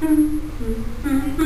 Mm-hmm. mm-hmm.